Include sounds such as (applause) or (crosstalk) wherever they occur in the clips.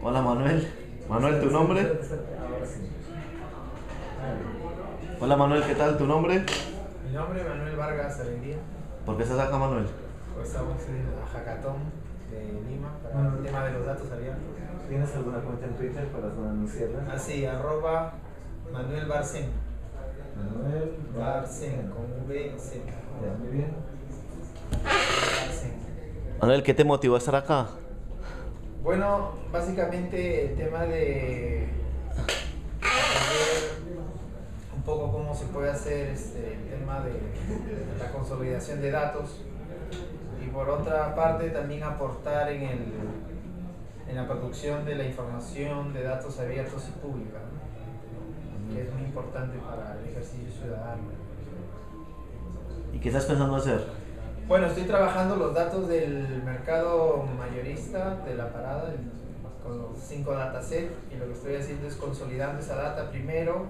Hola Manuel. Manuel, ¿tu nombre? Ahora sí. Hola Manuel, ¿qué tal? ¿Tu nombre? Mi nombre es Manuel Vargas Alegría. ¿Por qué estás acá Manuel? Pues estamos en la Hackathon de Lima para el tema de los datos abiertos. ¿Tienes alguna cuenta en Twitter para anunciarla? Así, arroba Manuel Barcen. Manuel Barcen, con V C. Ya, muy bien. Barcen. Manuel, ¿qué te motivó a estar acá? Bueno, básicamente el tema de un poco cómo se puede hacer este, el tema de la consolidación de datos y por otra parte también aportar en, el, en la producción de la información de datos abiertos y pública, que es muy importante para el ejercicio ciudadano. ¿Y qué estás pensando hacer? Bueno, estoy trabajando los datos del mercado mayorista de la parada con los cinco datasets y lo que estoy haciendo es consolidando esa data primero.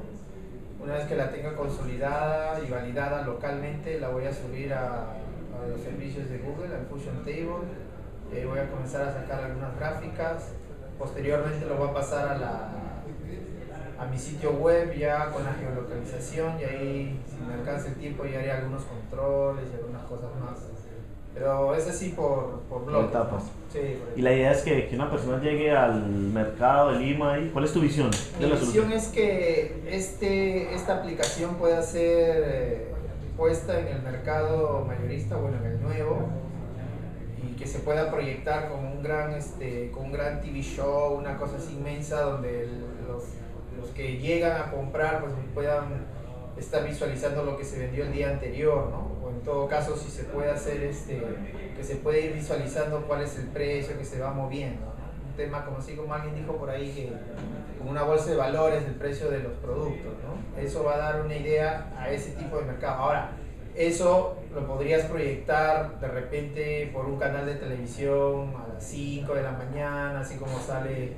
Una vez que la tenga consolidada y validada localmente, la voy a subir a, los servicios de Google, al Fusion Table. Ahí voy a comenzar a sacar algunas gráficas. Posteriormente lo voy a pasar a la a mi sitio web ya con la geolocalización y ahí si me alcanza el tiempo ya haré algunos controles y algunas cosas más. Pero es así por, por bloques. ¿no? etapas. Sí, por Y la idea es que, que una persona llegue al mercado de Lima y ¿cuál es tu visión Mi de la visión solución? es que este, esta aplicación pueda ser eh, puesta en el mercado mayorista, bueno, en el nuevo, y que se pueda proyectar con un gran, este, con un gran TV show, una cosa así inmensa, donde el- los, los que llegan a comprar pues puedan estar visualizando lo que se vendió el día anterior, ¿no? O en todo caso, si se puede hacer, este, que se puede ir visualizando cuál es el precio que se va moviendo. Un tema como así como alguien dijo por ahí que como una bolsa de valores del precio de los productos, ¿no? Eso va a dar una idea a ese tipo de mercado. Ahora, eso lo podrías proyectar de repente por un canal de televisión a las 5 de la mañana, así como sale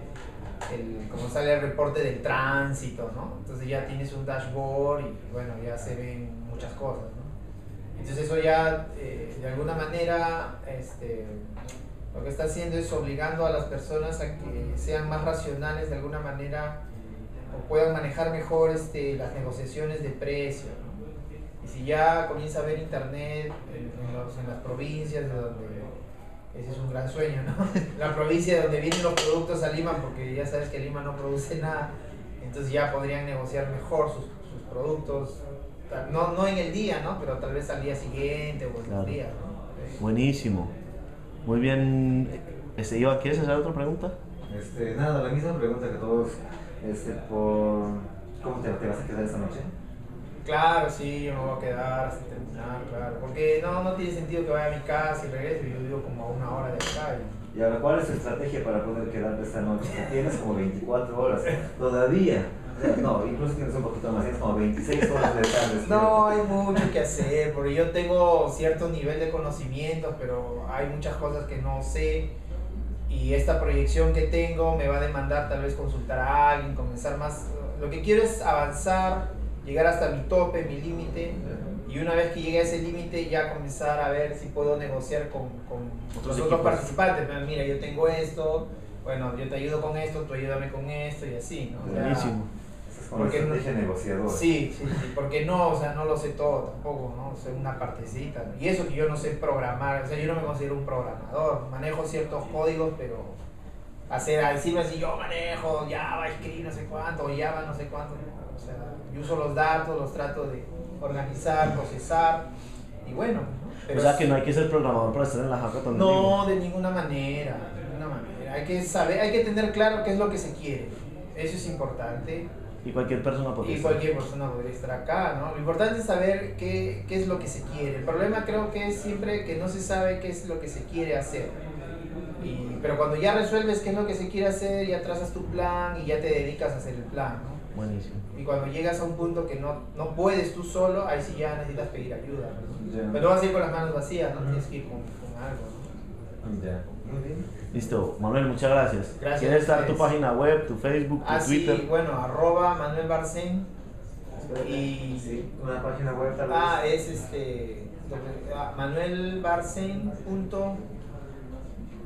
el, como sale el reporte del tránsito, ¿no? Entonces ya tienes un dashboard y bueno, ya se ven muchas cosas, ¿no? Entonces eso ya eh, de alguna manera este, lo que está haciendo es obligando a las personas a que sean más racionales de alguna manera o puedan manejar mejor este, las negociaciones de precio. Y si ya comienza a ver internet en, en las provincias de donde ese es un gran sueño, ¿no? (laughs) La provincia de donde vienen los productos a Lima, porque ya sabes que Lima no produce nada, entonces ya podrían negociar mejor sus, sus productos, no, no en el día, ¿no? Pero tal vez al día siguiente o en Claro. los días, ¿no? Buenísimo. Muy bien. Este, Iván, ¿quieres hacer otra pregunta? Este, nada, la misma pregunta que todos, este, por... ¿Cómo te, te vas a quedar esta noche? Claro, sí, yo me voy a quedar hasta terminar, claro. Porque no, no tiene sentido que vaya a mi casa y regrese, yo vivo como a una hora de acá. y- Y ahora, ¿cuál es tu estrategia para poder quedarte esta noche? Tienes como 24 horas todavía. No, incluso tienes un poquito más, tienes como 26 horas de tarde. No, hay mucho que hacer, porque yo tengo cierto nivel de conocimientos, pero hay muchas cosas que no sé. Y esta proyección que tengo me va a demandar tal vez consultar a alguien, comenzar más. Lo que quiero es avanzar, llegar hasta mi tope, mi límite. Y una vez que llegue a ese límite, ya comenzar a ver si puedo negociar con, con Otros los otros participantes. Pero Mira, yo tengo esto, bueno, yo te ayudo con esto, tú ayúdame con esto y así, ¿no? O sea, Buenísimo. Esa es como Porque no- negociadora. Sí, sí, sí, porque no, o sea, no lo sé todo tampoco, ¿no? Sé una partecita. ¿no? Y eso que yo no sé programar, o sea, yo no me considero un programador, manejo ciertos códigos, pero hacer, a decirme así, yo manejo JavaScript no sé cuánto, o Java no sé cuánto, o sea, yo uso los datos, los trato de organizar, procesar, y bueno, o sea que no hay que ser programador para estar en la hackathon. no, de ninguna manera, de ninguna manera. Hay que saber, hay que tener claro qué es lo que se quiere. Eso es importante. Y cualquier persona puede Y estar. cualquier persona podría estar acá, ¿no? Lo importante es saber qué, qué es lo que se quiere. El problema creo que es siempre que no se sabe qué es lo que se quiere hacer. Pero cuando ya resuelves qué es lo que se quiere hacer, ya trazas tu plan y ya te dedicas a hacer el plan, ¿no? Buenísimo. Y cuando llegas a un punto que no, no puedes tú solo, ahí sí ya necesitas pedir ayuda. ¿no? Pero no vas a ir con las manos vacías, ¿no? Tienes que ir con, con algo, ¿no? Ya. Muy bien. Listo. Manuel, muchas gracias. Gracias ¿Quieres dar tu página web, tu Facebook, tu Ah, sí, Twitter? bueno, arroba Manuel Barcén. Y Sí, una página web tal vez. Ah, es este. doble- ah, Manuel Barcen punto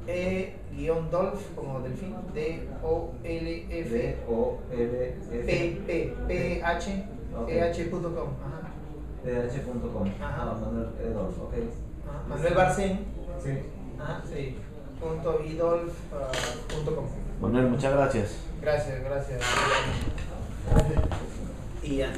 E-Dolph como delfín, D-O-L-F. D O L F P, P, P, H, Ok. PH.com. PH.com. Ah, Manuel Edolf, ok. Manuel Barcén. Sí. Ajá, sí. Punto idolf, ah, punto com. Manuel, muchas gracias. Gracias, gracias. Y ya.